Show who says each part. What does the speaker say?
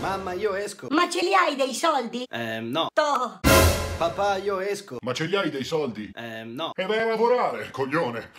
Speaker 1: Mamma, io esco.
Speaker 2: Ma ce li hai dei soldi?
Speaker 1: Ehm, no.
Speaker 2: Toh.
Speaker 1: Papà, io esco.
Speaker 3: Ma ce li hai dei soldi?
Speaker 1: Ehm, no.
Speaker 3: E vai a lavorare, coglione!